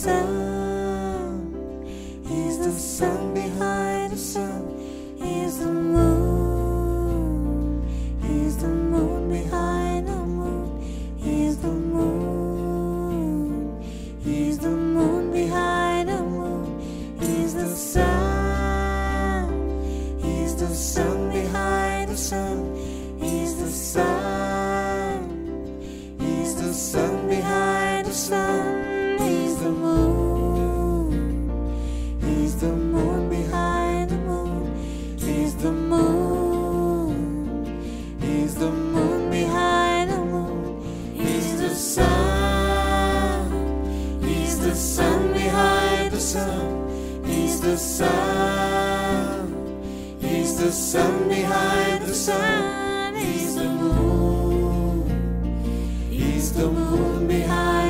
sun. Is the sun sun. He's the sun. He's the sun behind the sun. He's the moon. He's the moon behind.